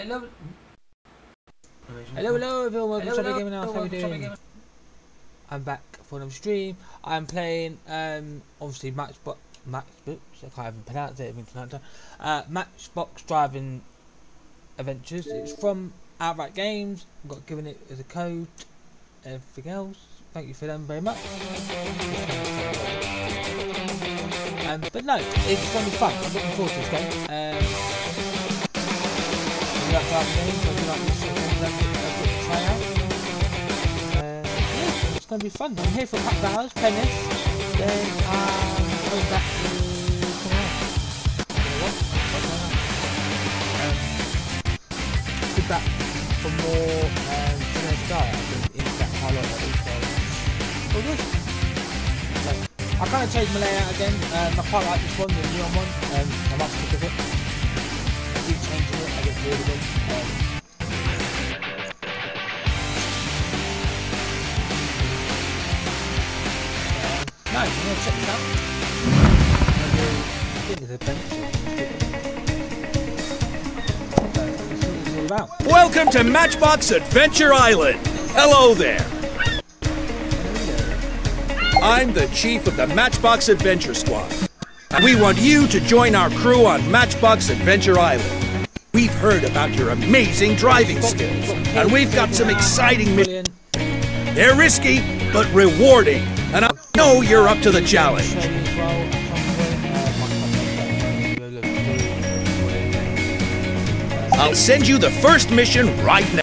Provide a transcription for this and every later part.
Hello. Hello, hello everyone, welcome to Hello, Chubby Gaming House, how are you to doing? I'm back for another stream. I'm playing, um, obviously Matchbox, Matchbox, I can't even pronounce it, even pronounce it. Uh, Matchbox Driving Adventures. It's from Outright Games. I've got given it as a code. Everything else, thank you for them very much. Um, but no, it's going to be fun. I'm looking forward to this game. Um, uh. Uh, it's going to be fun. I'm here for of hours, this. Then I'm going back to? Um, back for more um, Teenage Sky, I think, in that. So, all good. So, I kind of changed my layout again. Um, I quite like this one, the neon one. Um, I the look of it. Welcome to Matchbox Adventure Island. Hello there. I'm the chief of the Matchbox Adventure Squad. And we want you to join our crew on Matchbox Adventure Island. We've heard about your amazing driving skills, and we've got some exciting missions. They're risky, but rewarding, and I know you're up to the challenge. I'll send you the first mission right now.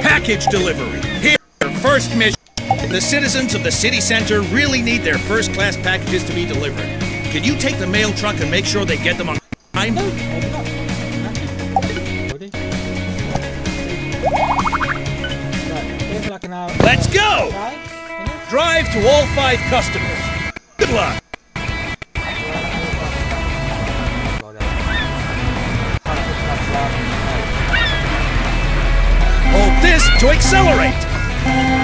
Package delivery. Here, first mission. The citizens of the city center really need their first class packages to be delivered. Can you take the mail truck and make sure they get them on time? Let's go! Drive to all five customers. Good luck. Hold this to accelerate.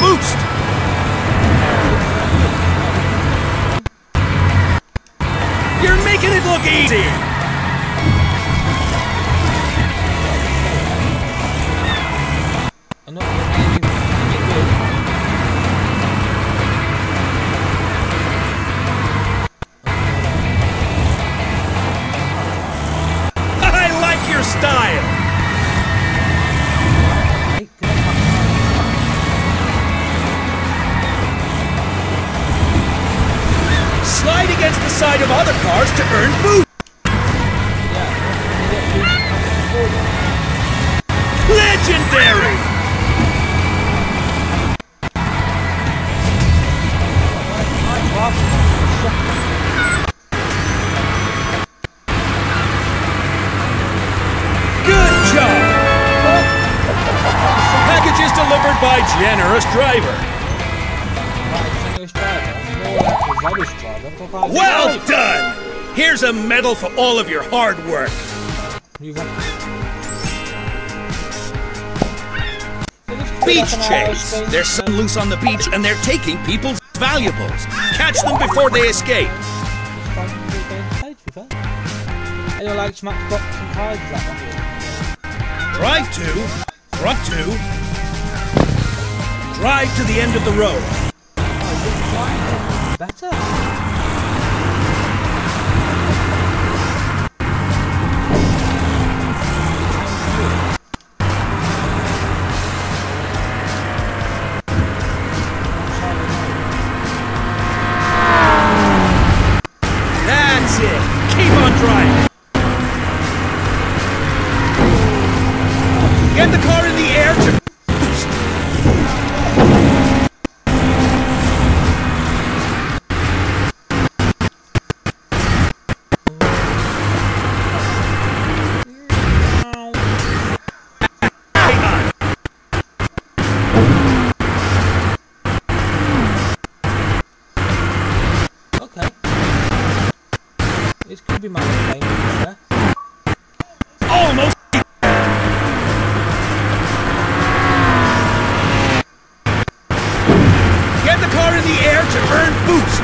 Boost. You're making it look easy. Driver. Well done! Here's a medal for all of your hard work. Beach chase. There's some loose on the beach and they're taking people's valuables. Catch them before they escape. I don't like Smackbox and cards that one. Drive to, drive to, drive to the end of the road. Better. Could be my name. Yeah. Almost. Get the car in the air to earn boost.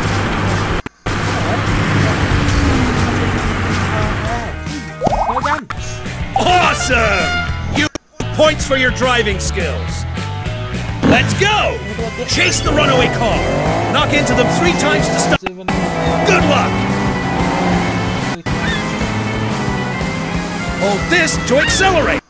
Awesome! You points for your driving skills. Let's go! Chase the runaway car. Knock into them three times to stop. Good luck! Hold this to accelerate.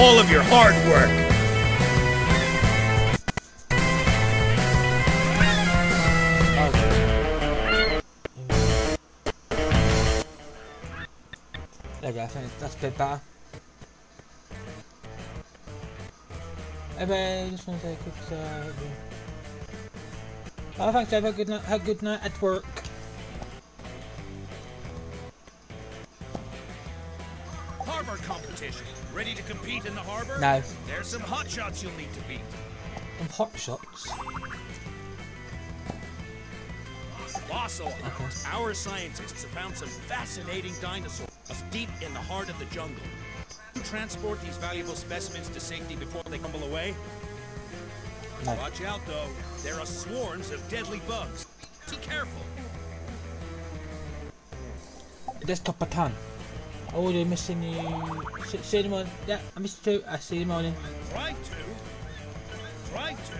All of your hard work. There we go, I think that's a bit better. Anyway, just want to say a quick uh, Oh, thanks, Dave. Have a good night, have a good night at work. Harbor competition. Ready to compete in the harbor? No, There's some hot shots you'll need to beat. hot shots. Fossil hunt. Our scientists have found some fascinating dinosaurs deep in the heart of the jungle. You transport these valuable specimens to safety before they crumble away? No. Watch out, though. There are swarms of deadly bugs. Be careful. Let's top a ton. Oh, they're missing you. See, see you in the morning. Yeah, I missed you too. I see you in the morning. Drive to. Drive to.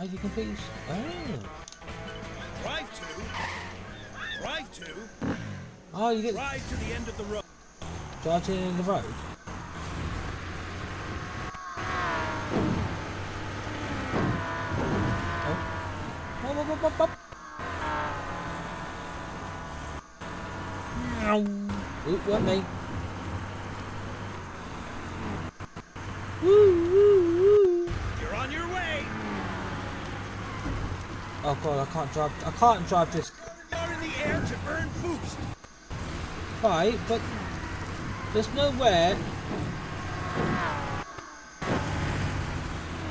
Oh, you can please. Oh. Drive to. Drive to. Oh, you get Drive to the end of the road. drive to the end of the road. Oh. Up, up, up, up, up. Ooh, what me? Woo, woo, woo. You're on your way. Oh god, I can't drive. I can't drive this. You're in the air to earn boost. Right, but there's nowhere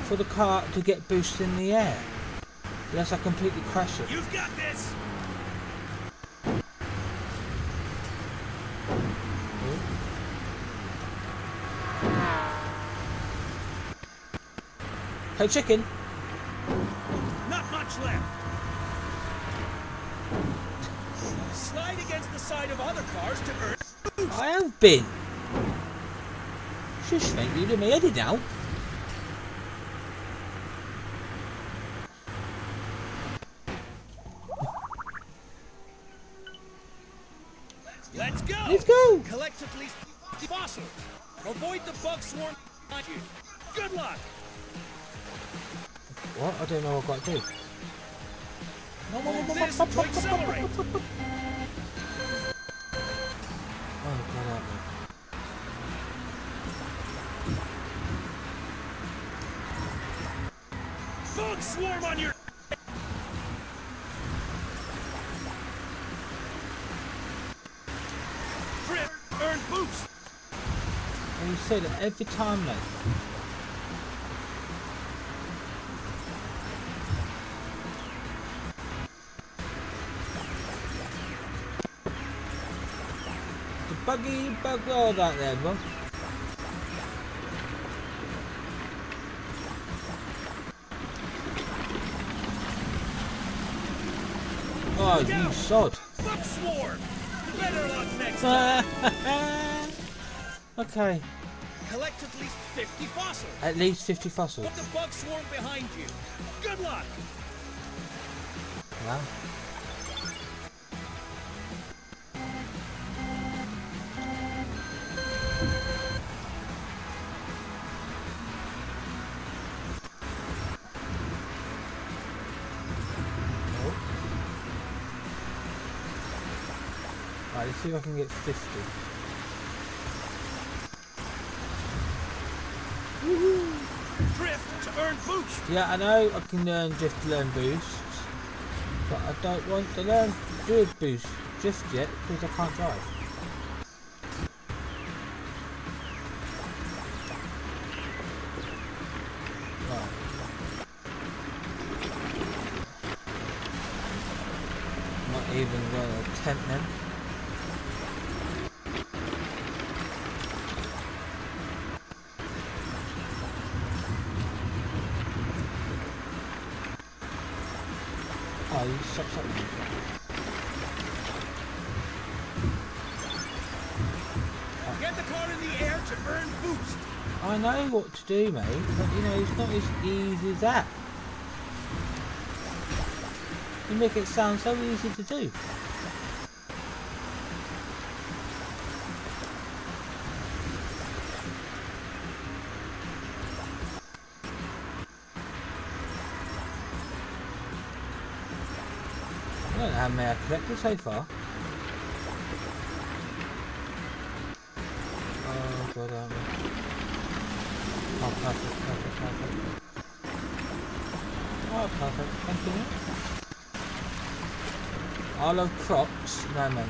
for the car to get boosted in the air. Unless I completely crash it. You've got this. Hey, chicken. Not much left. Slide against the side of other cars to earn. I have been. Shush, mate, you do me headed now. Hold this to accelerate. Oh, God, help me. Bug swarm on your. Earn boost. And you say that every time, mate. Bug all that there, bro. Oh, you sod. Bug swarm. Better luck next time. okay, Collect at least 50 fossils. at least 50 fossils. Put the bug swarm behind you. Good luck. Wow. See if I can get 50. Drift to earn boost. Yeah, I know I can learn drift to learn boosts, but I don't want to learn drift boost just yet because I can't drive. You stop, stop. Get the car in the air to earn boost. I know what to do, mate, but you know, it's not as easy as that. You make it sound so easy to do. I so far. Oh god, um, Oh, perfect, perfect, perfect. Oh, perfect, thank you. I love crocs. No.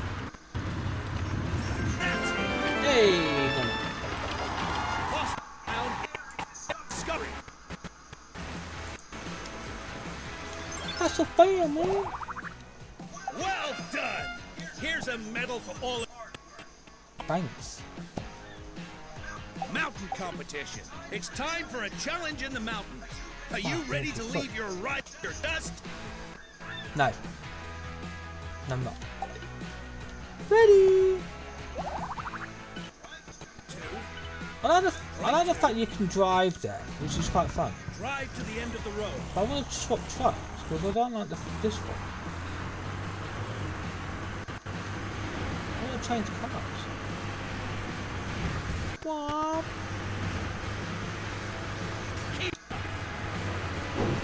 Hey, That's a fail, man. Competition. It's time for a challenge in the mountains. Are you Ah, ready to yes, leave your ride your dust? No. No, I'm not. Ready. I like, the, I like the fact you can drive there, which is quite fun. drive to the end of the road. But I want to swap trucks because I don't like the, this one. I want to change cars.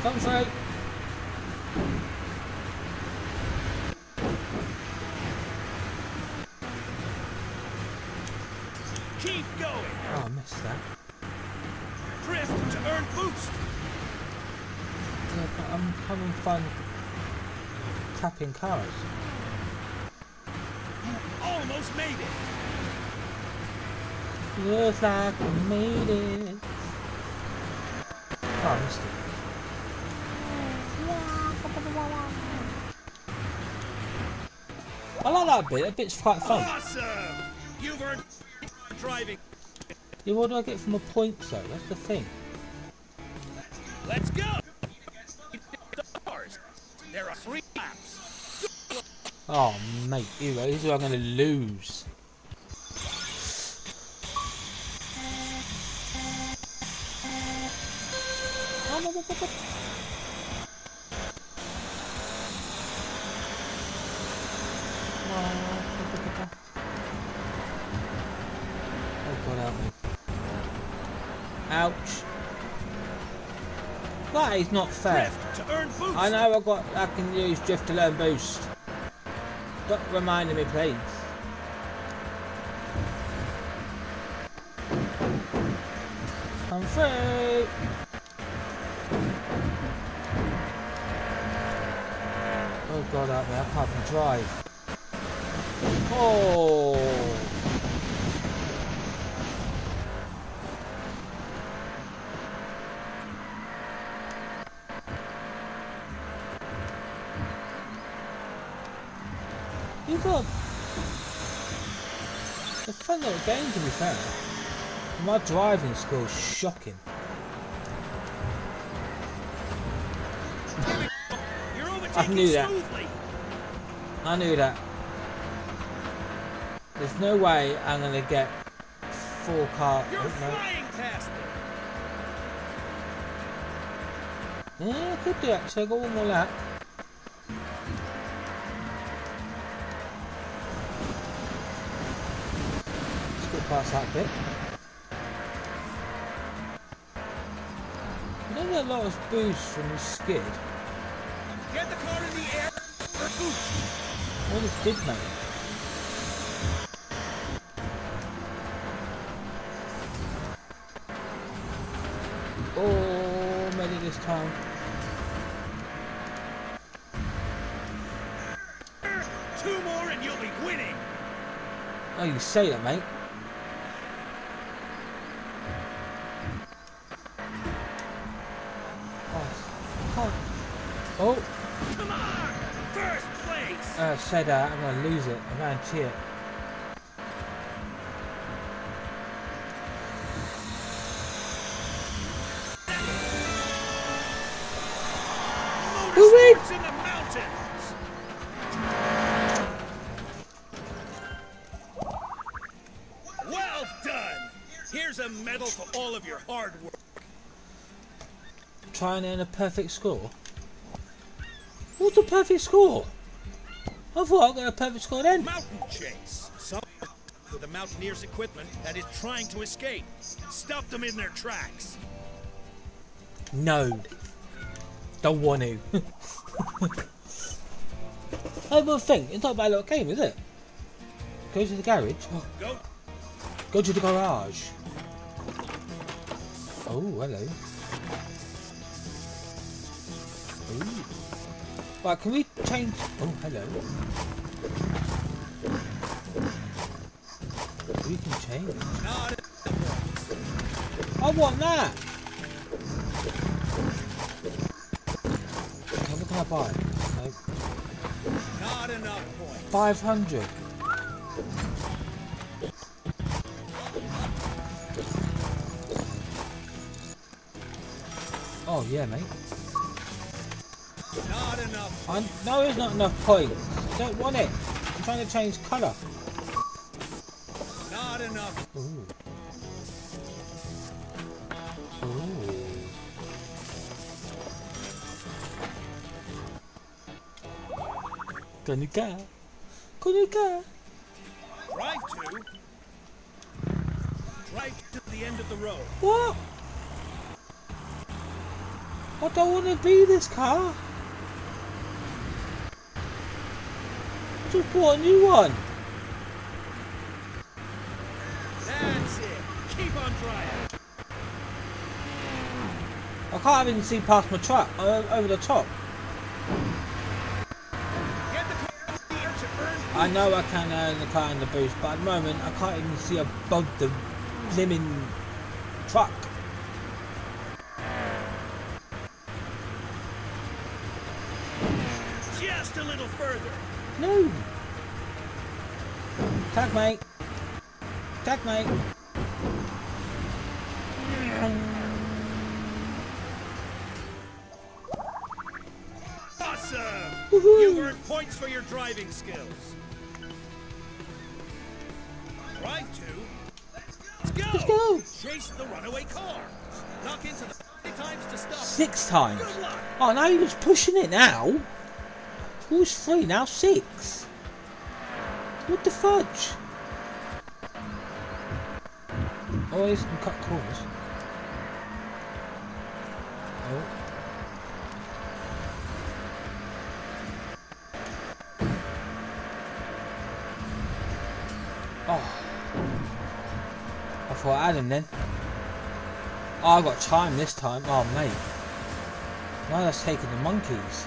Come through. Keep going. Oh, I missed that. Drift to earn boost. Yeah, but I'm having fun tapping cars. You Almost made it. Looks like we made it. Oh, I missed it. That bit. That bit's quite fun. Awesome. You've earned driving. Yeah, what do I get from a points though? That's the thing. Let's go! There are three laps. Oh, mate, go. This is where I'm to lose. Not fair. To earn boost. I know I've got I can use drift to learn boost. But reminding me please. I'm through. Oh god help me, I can't even drive. Oh You got a fun little game to be fair. My driving skill's shocking. You're I knew that. smoothly. I knew that. There's no way I'm gonna get four car. You're flying past them. Yeah, I could do actually. I got one more lap. Past that bit. You don't get a lot of boost from the skid. Get the car in the air for boost. What does did make? Oh, maybe this time. Two more and you'll be winning. Oh, you say that, mate. Place. uh, that. I'm going to lose it. I guarantee it. Woo-wee. Motorsports in the mountains. Well done. Here's a medal for all of your hard work. Try and earn a perfect score. What's a perfect score? I thought I got a perfect score then. Mountain chase. Some with the mountaineer's equipment that is trying to escape. Stop them in their tracks. No. Don't want to. I don't think. It's not a bad little game, is it? Go to the garage. Go. Go to the garage. Oh, hello. Right, can we change? Oh, hello. We can change. I want that. Okay, what can I buy? No, not enough points. 500. Oh yeah, mate. I no, there's not enough points. I don't want it. I'm trying to change colour. Not enough. Ooh. Ooh. Konika. Konika. Drive to. Drive to the end of the road. What? I don't want to be this car. Just bought a new one. That's it. Keep on driving. I can't even see past my truck uh, over the top. Get the car in the to earn I know I can earn the car in the boost, but at the moment I can't even see above the blimmin' truck. just a little further. No! Tag, mate! Tag, mate! Awesome! You earned points for your driving skills. Drive to... Let's go! Let's go! Chase the runaway car. Knock into the... Times to stop. Six times. Oh, now he was pushing it now. Was three, now six. What the fudge? Oh, can cut corners. Oh. Oh. I thought I had him then. Oh, I got time this time. Oh, mate. Now that's taking the monkeys.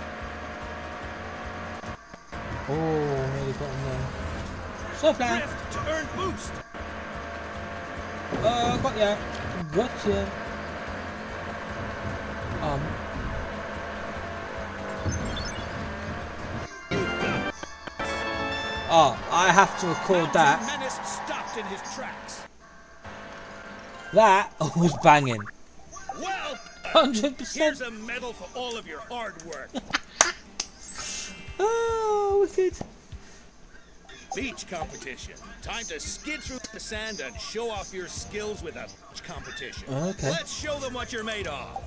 Oh, nearly got him there. Stop now. Drift to earn boost. Uh, got ya. Got ya. Um. Oh, I have to record that. Stopped in his tracks. That was banging. Well, Hundred here's percent. a medal for all of your hard work. Oh, wicked. Beach competition. Time to skid through the sand and show off your skills with a beach competition. Oh, okay. Let's show them what you're made of.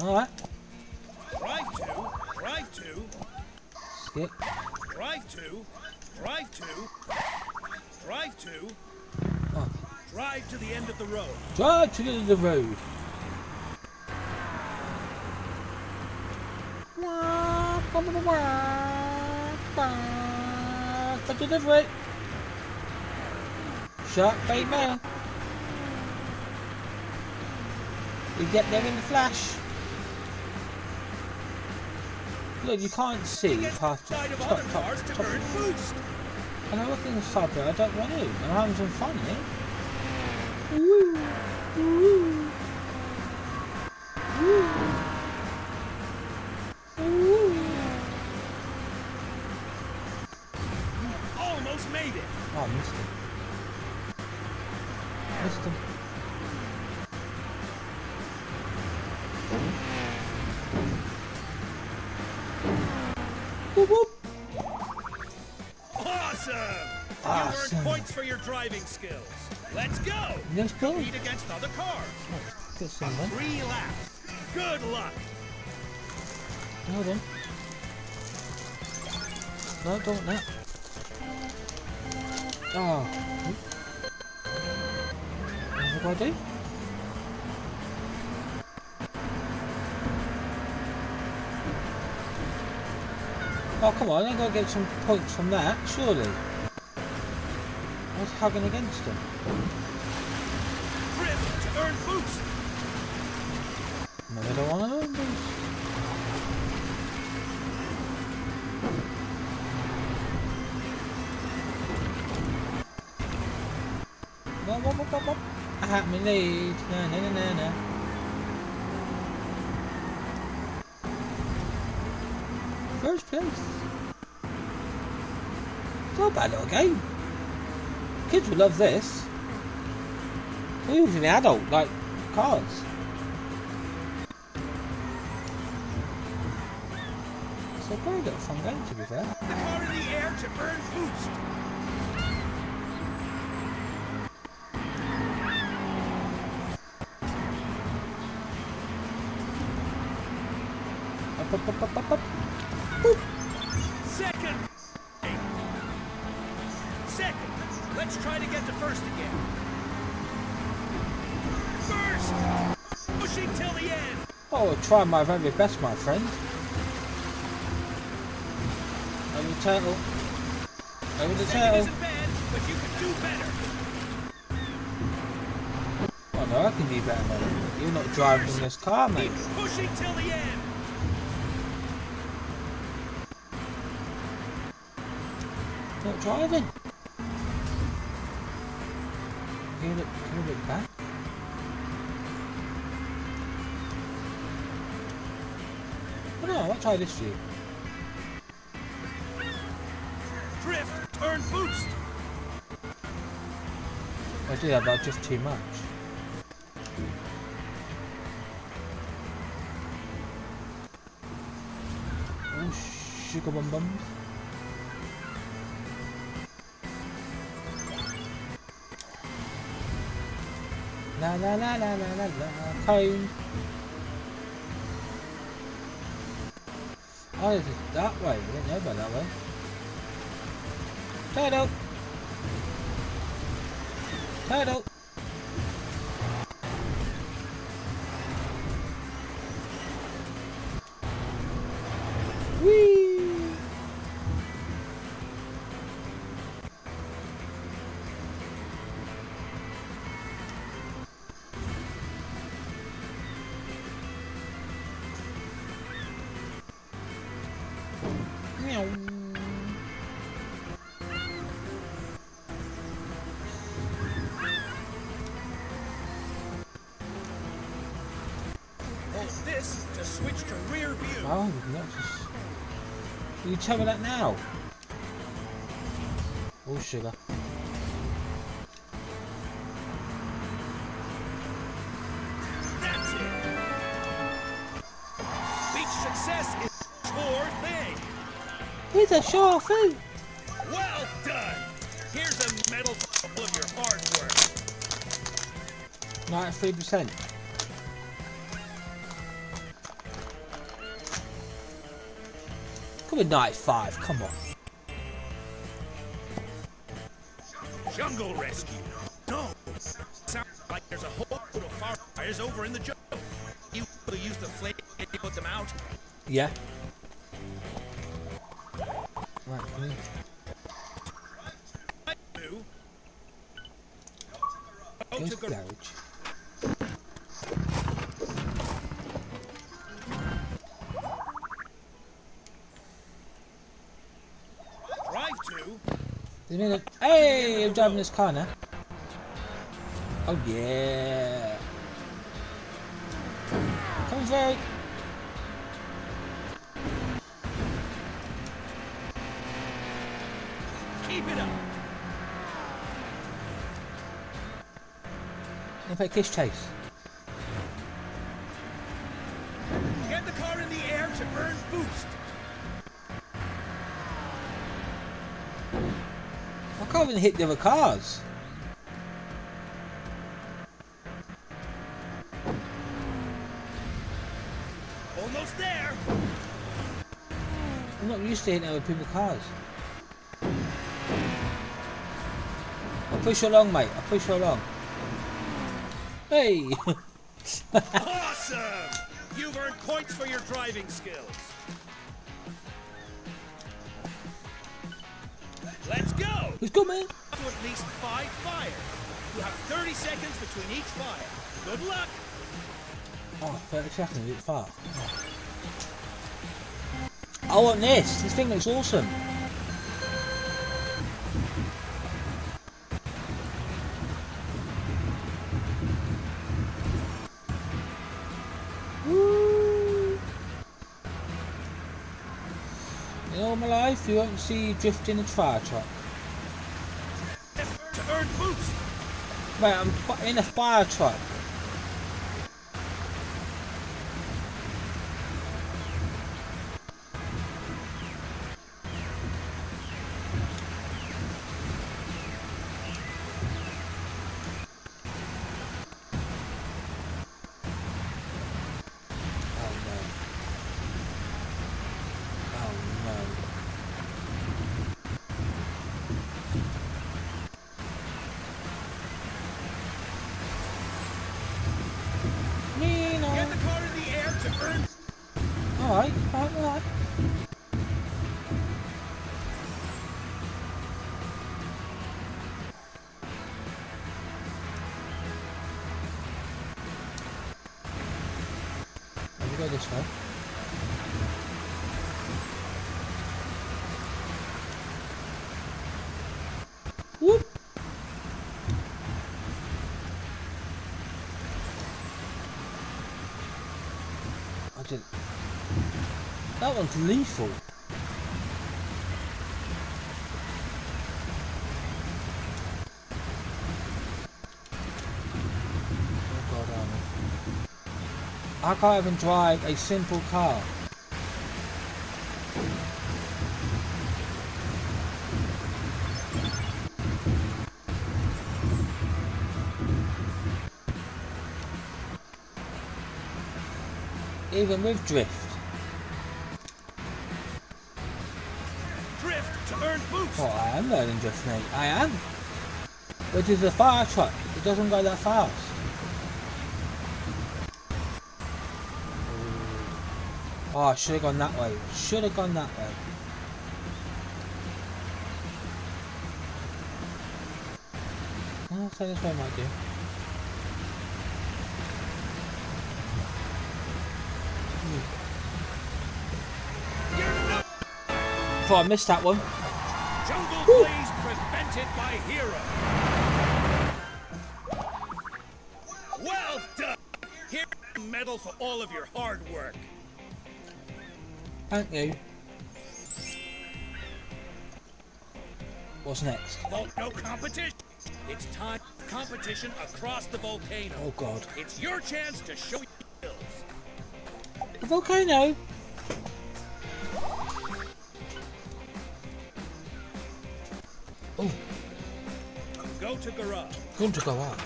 All right. Drive to, drive to, Skip. drive to, drive to, drive to, Oh. drive to the end of the road. Drive to the end of the road. For delivery. Shark bait man. We get there in the flash. Look, you can't see Get past the side of top, top, top. earn boost. And I look in the side there, I don't want to. I'm having some fun here. Woo! Woo! Woo! Driving skills. Let's go. Let's go. Compete against other cars. Oh, get someone. Three laps. Good luck. Hold on. No, don't that. Oh. What do I do? Oh, come on, I gotta get some points from that, surely. Hugging against him. To earn boost. No, I don't want to earn. Wop, wop, wop, wop, wop. I have me lead. Na, na, na, na, na. First place. It's not a bad little game. Kids will love this. We're usually adult, like cars. It's a very little fun game to be fair. The car in the air to earn boost. Up, up, up, up, up, up. Try my very best, my friend. Over the turtle. Over the turtle. bad, but you can do better. Oh no, I can do better, mate. You're not driving this car, mate. Keep pushing till the end. Not driving. Try this for. Drift. Turn boost. I do that, but just too much. Oh sugar bum bums. La la la la la la la cone. Oh, is that way. We didn't know about that way. Turtle! Turtle! Tell me that now? Oh, sugar. That's it. Beach success is your thing. He's a sure thing. Well done. Here's a medal of your hard work. 93%. Come on, 95, come on. Jungle rescue. No. Sounds like there's a whole load of firefighters over in the jungle. You will use the flame to put them out. Yeah. Drive to. There's been a- Hey, I'm driving this car now. Oh yeah. Come through. Keep it up. In fact, kiss chase. Get the car in the air to earn boost. I can't even hit the other cars. Almost there. I'm not used to hitting other people's cars. I push along, mate. I push you along. Hey! Awesome! You've earned points for your driving skills. Who's coming? To at least five fires. You have 30 seconds between each fire. Good luck! Oh, 30 seconds, bit far. I want this. This thing looks awesome. Woo! In all my life, you won't see drifting a fire truck. Mate, I'm in a fire truck. That one's lethal. Oh God, I can't even drive a simple car. even with drift. I am mate. I am. Which is a fire truck. It doesn't go that fast. Oh, I should have gone that way. Should have gone that way. Oh, so this way might do. Thought I missed that one. Jungle Prevented by Hero. Well done. Here's a medal for all of your hard work. Thank you. What's next? Volcano competition. It's time for competition across the volcano. Oh god. It's your chance to show your skills. The volcano! Go to garage. going to go up.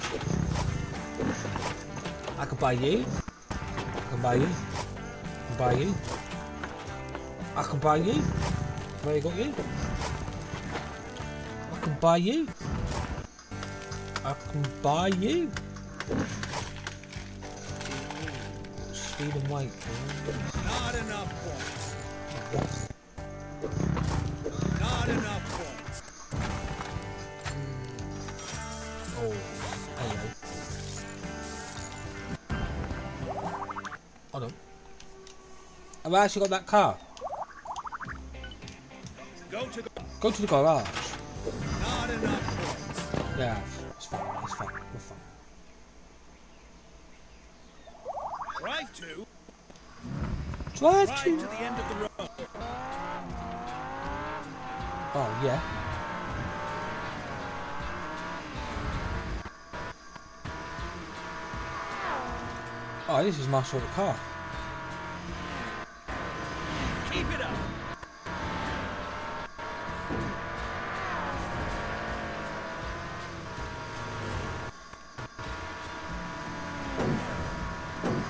I can buy you. I can buy you. I can buy you. I can buy you. Where you got you? I can buy you. I can buy you. Speed and weight. Not enough points. Have I actually got that car? Go to the Go to the garage. not enough points. Yeah, it's fine, it's fine, we're fine. Drive to Drive drive to... to the end of the road. Oh, yeah. Oh, this is my sort of car.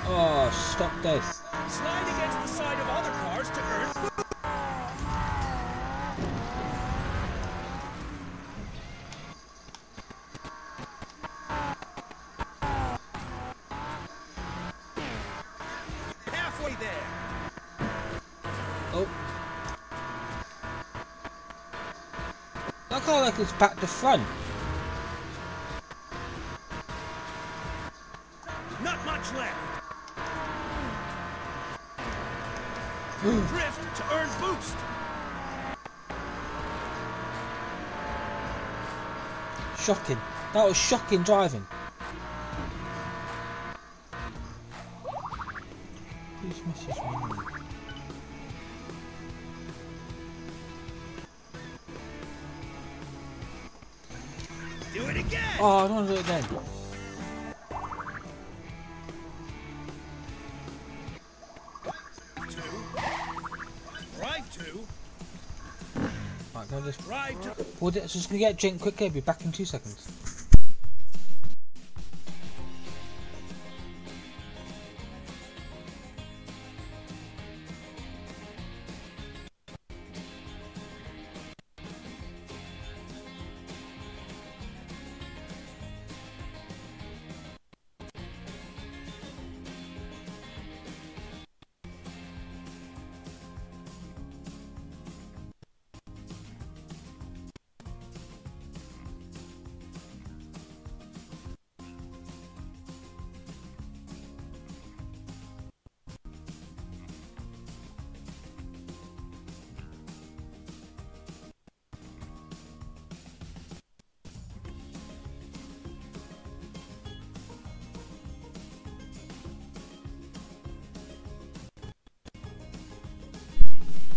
Oh, stop this. Car like it's back to front. Not much left. Drift to earn boost. Shocking. That was shocking driving. Just gonna get a drink quickly. I'll be back in two seconds.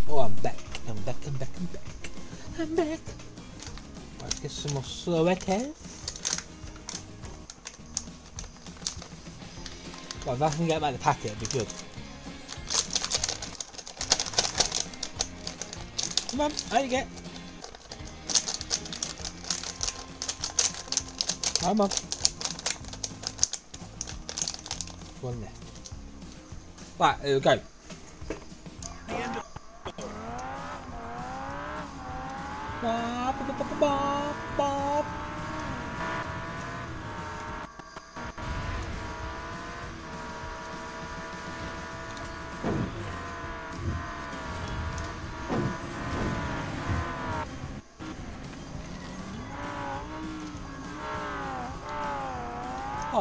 Oh, I'm back. I'm back. I'm back. I'm back. I'm back. Right, get some more silhouettes. Well, if I can get back the packet, it'd be good. Come on, how you get? Come on. One left. Right, here we go.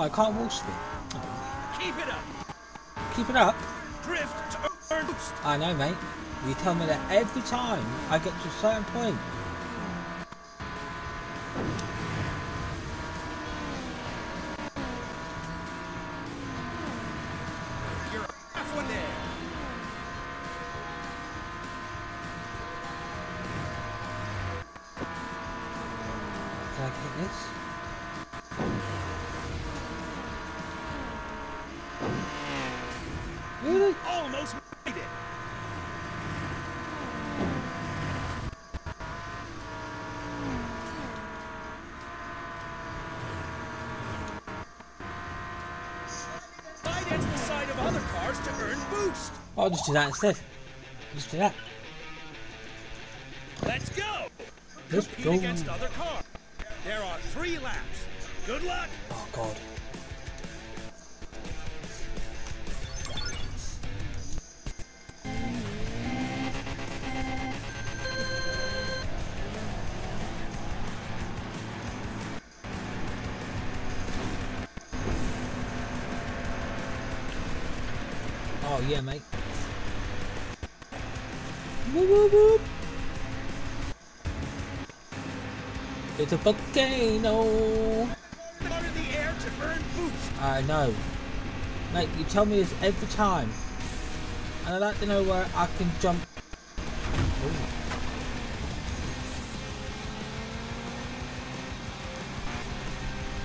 I can't wall spin. Keep it up. Keep it up. Drift to earn boost. I know, mate. You tell me that every time I get to a certain point. Really? Almost made it. Slide into the side of other cars to earn boost. I'll just do that instead. Just do that. Let's go. Let's Compete go. against other cars. There are three laps. Good luck. Oh god. I know. Mate, you tell me this every time. And I'd like to know where I can jump. Ooh.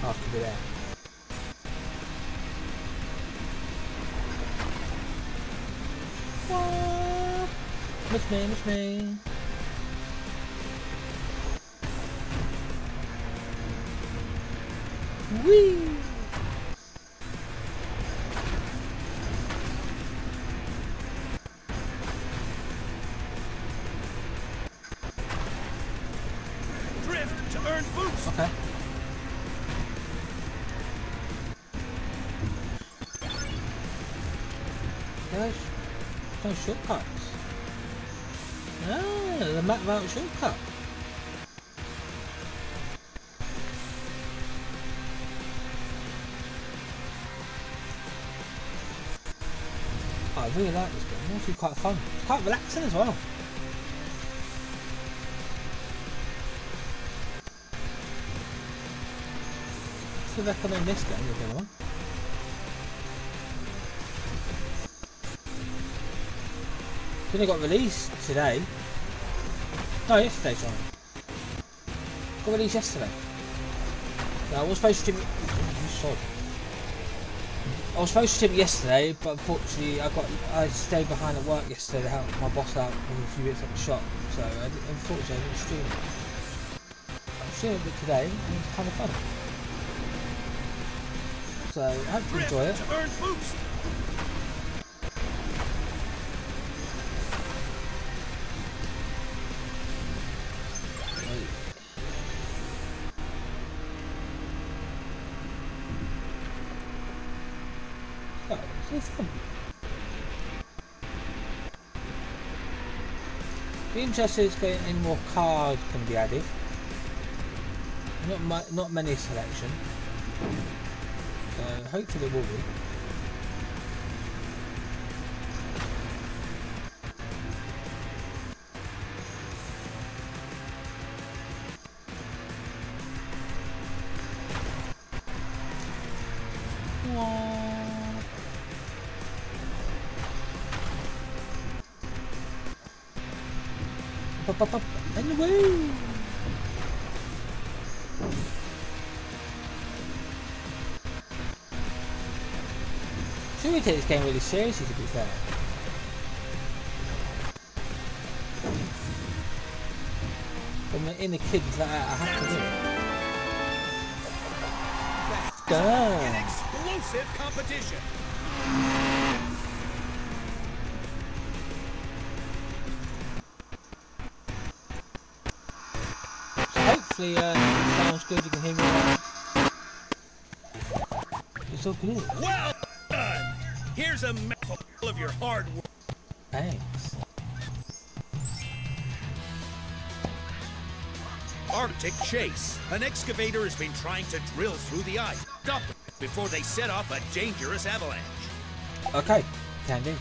Oh, could be there. Miss me, miss me. Shortcuts. Ah, the map without shortcut. Oh, I really like this game. It's actually quite fun. It's quite relaxing as well. If can own this game with anyone. It only got released today. No, yesterday, sorry. Got released yesterday. Yeah, I was supposed to stream it. Oh, sod. I was supposed to stream yesterday, but unfortunately I got I stayed behind at work yesterday to help my boss out with a few bits at the shop. So I did, unfortunately I didn't stream it. I'm streaming it today and it's kind of fun. So I hope you enjoy it. Interested if any more cards can be added. Not mu- not many selection. So hopefully there will be. should we take this game really seriously to be fair? In the, in the kids that I, have to do. Damn. An explosive competition. So hopefully, uh, sounds good. You can hear me. It's all good. Well Here's a medal of your hard work. Thanks. Arctic Chase. An excavator has been trying to drill through the ice. Stop them before they set off a dangerous avalanche. Okay, can do.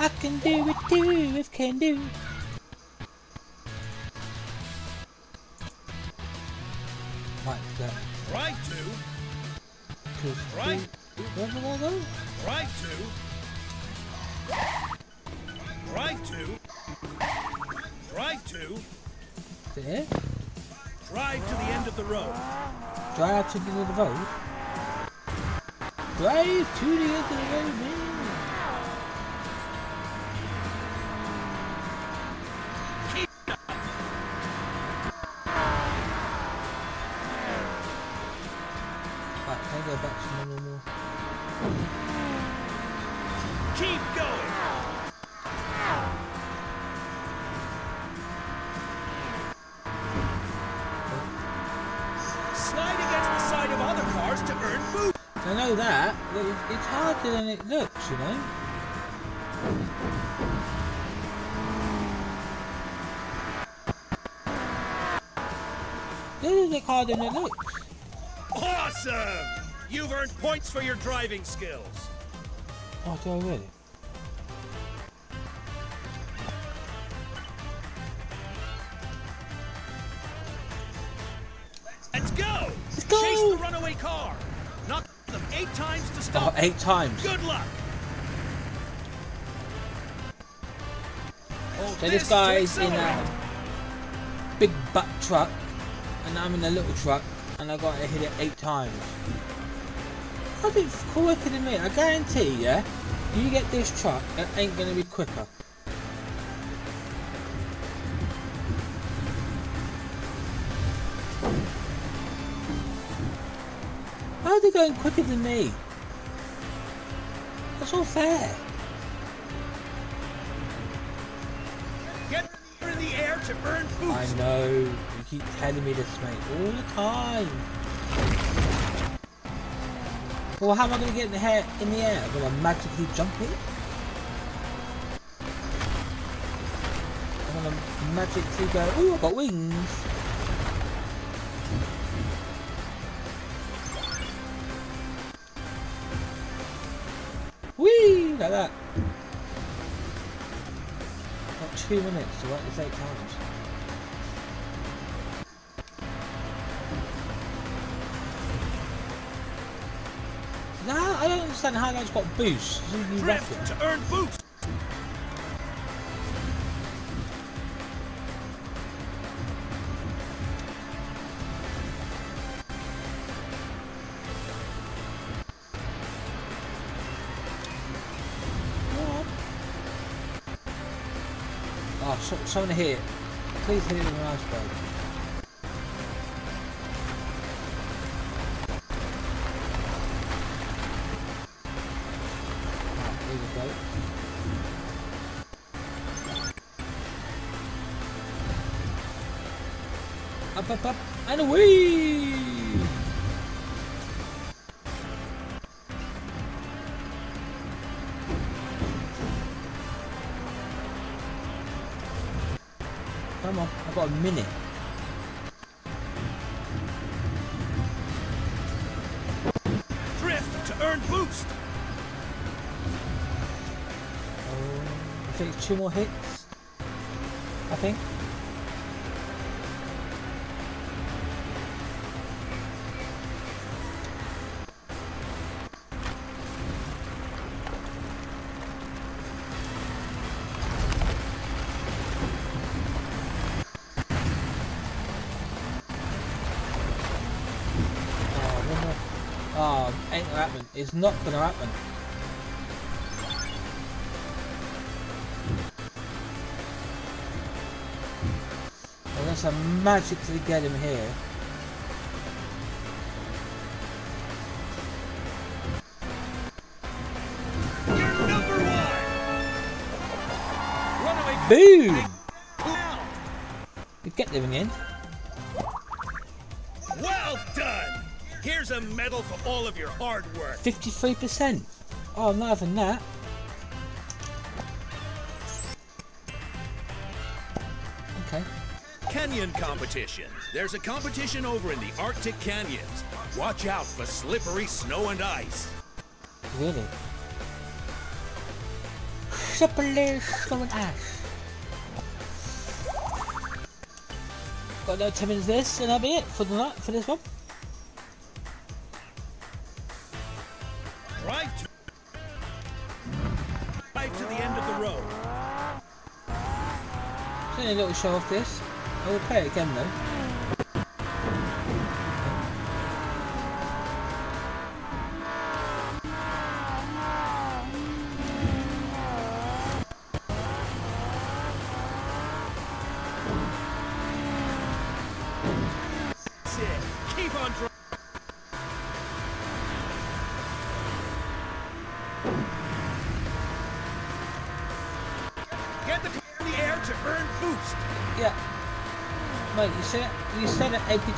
I can do it too if can do. Than it looks, you know? This is harder than it looks. Awesome! You've earned points for your driving skills. Oh, do I really? Eight times. Good luck. Oh, So this guy's in a big butt truck, and I'm in a little truck, and I got to hit it eight times. I think it's quicker than me. I guarantee you, you get this truck, it ain't gonna be quicker. How are they going quicker than me? That's all fair. Get in the air to earn boost. I know. You keep telling me this, mate, all the time. Well, how am I going to get in the, air? in the air? I'm going to magically jump it? I'm going to magically go, ooh, I've got wings. That. Got two minutes to write this eight times. Nah, I don't understand how that's got boost. Drift to earn boost. So, someone here. Please hit an iceberg. Two more hits. I think. Oh. Oh, ain't gonna happen. It's not gonna happen. to magically get him here. Boom! You get living in. Well done! Here's a medal for all of your hard work. 53%. Oh, not having that. Canyon competition. There's a competition over in the Arctic canyons. Watch out for slippery snow and ice. Really? Slippery slow and ice. Got another 10 minutes this and that'll be it for the night for this one. To Drive to the end of the road. Only a little show off this. It again though.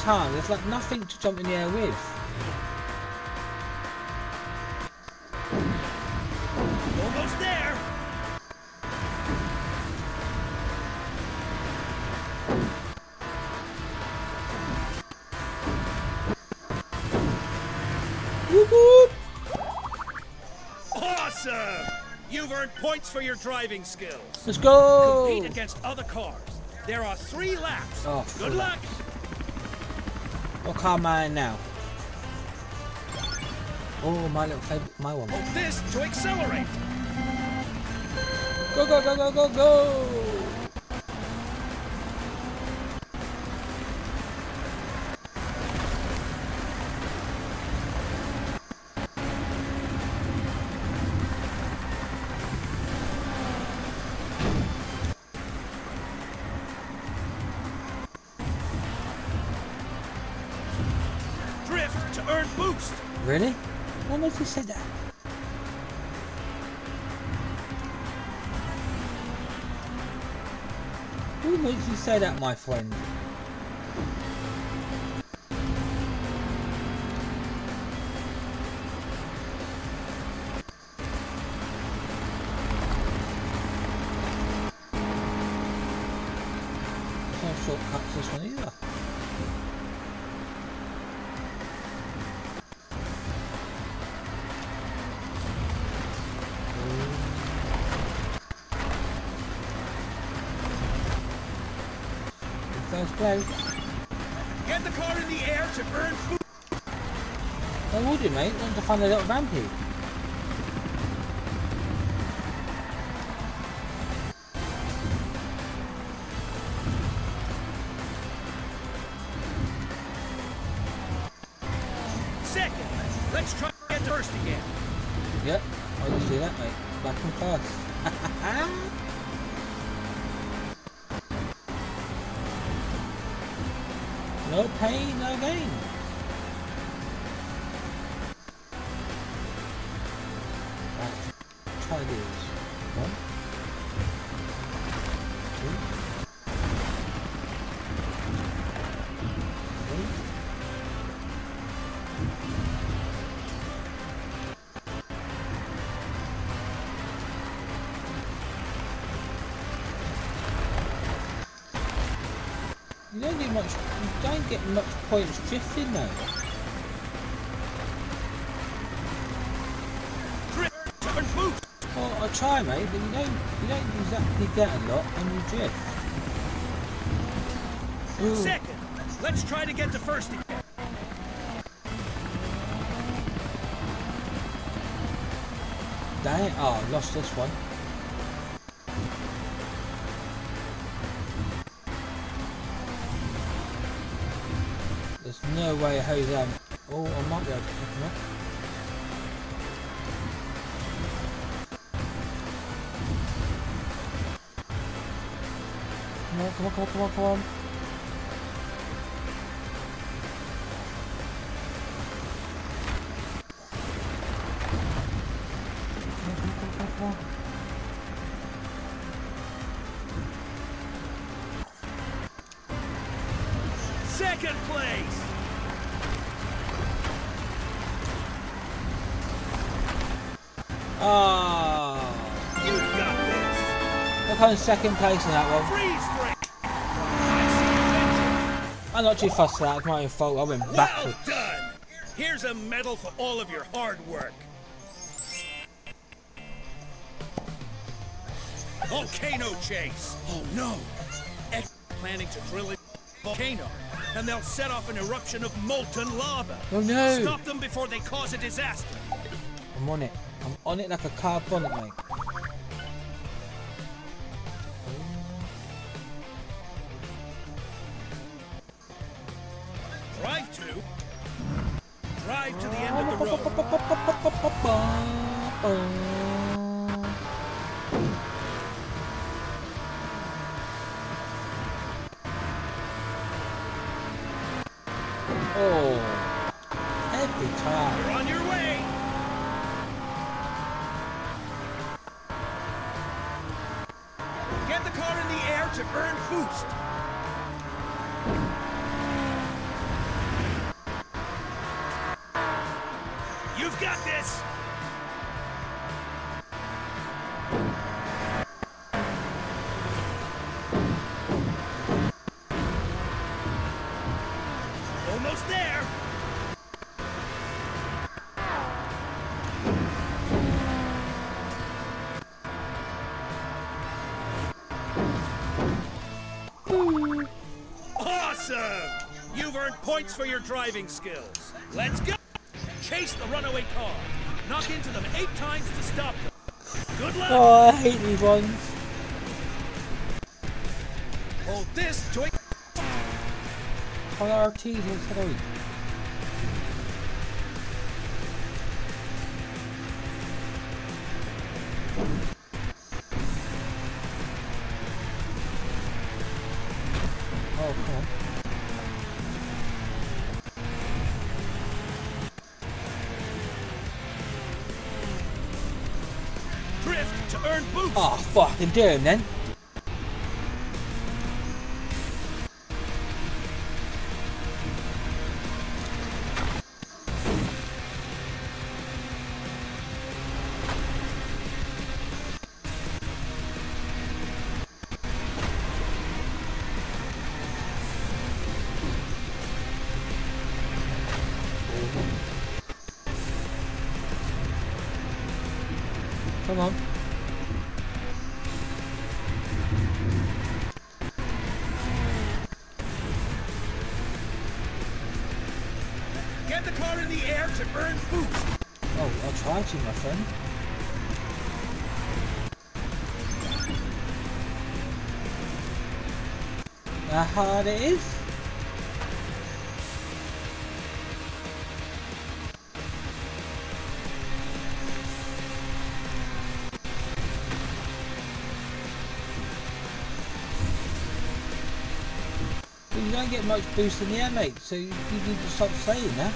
Time. There's like nothing to jump in the air with. Almost there. Whoop whoop! Awesome! You've earned points for your driving skills. Let's go! Compete against other cars. There are three laps. Oh, Good luck. What car am I in now? Oh, my little favourite, my one. Hold this to accelerate. Go, go, go, go, go, go! Really? What makes you say that? Who makes you say that, my friend? Find a little rampy. You don't get much. You don't get much points drifting though. Drift earn boost. Well, I try, mate, but you don't. You don't exactly get a lot when you drift. Ooh, Second. Let's try to get to first again. dang it! Oh, I lost this one. No way Jose. Um, oh, I might be able to pick him up. Come on, come on, come on. Come on, this. In second place in that one. I'm not too fussed for that. It's my own fault. I went Well backwards. done. Here's a medal for all of your hard work. Volcano chase. Oh no. X planning to drill a volcano, and they'll set off an eruption of molten lava. Oh no! Stop them before they cause a disaster. I'm on it. I'm on it like a car bonnet, mate. Drive to. Drive to the end of the road. Oh, for your driving skills. Let's go! Chase the runaway car. Knock into them eight times to stop them. Good luck! Oh, I hate these ones. Hold this to a... Call RT instead of to earn boost. Oh, ah, fucking do him then. Hard it is? You don't get much boost in the air, mate, so you need to stop saying that.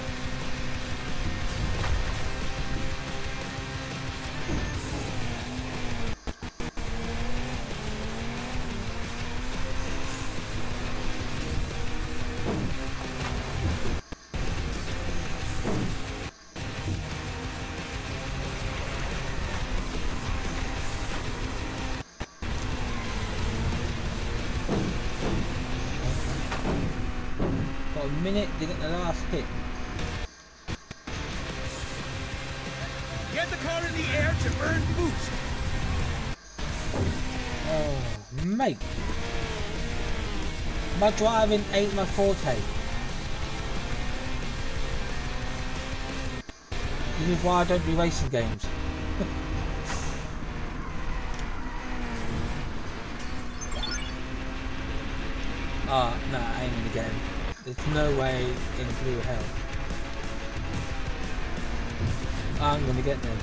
My driving ain't my forte. This is why I don't do racing games. Ah, no, I ain't gonna get him. There's no way in blue hell. I'm gonna get them.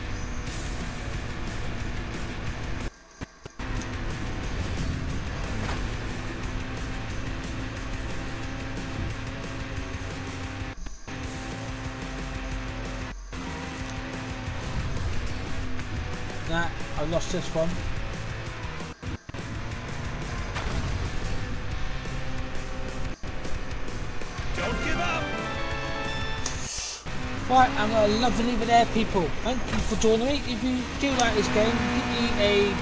This one. Don't give up. Right, I'm going to love to leave it there, people. Thank you for joining me. If you do like this game, give me a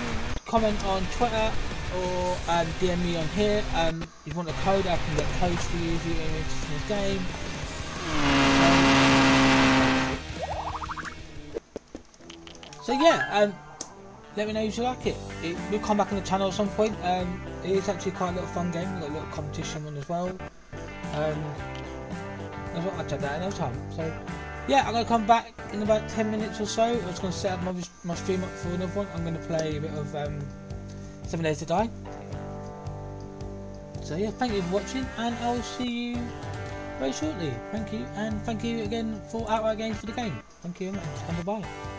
comment on Twitter or um, DM me on here. Um, if you want a code, I can get codes for you if you're interested in this game. So yeah, um, let me know if you like it. It will come back on the channel at some point. Um, it is actually quite a little fun game. We've got a little competition one as well. Um, I'll check that another time. So yeah, I'm gonna come back in about 10 minutes or so. I was gonna set up my, my stream up for another one. I'm gonna play a bit of um, Seven Days to Die. So yeah, thank you for watching, and I'll see you very shortly. Thank you, and thank you again for Outright Games for the game. Thank you and bye bye.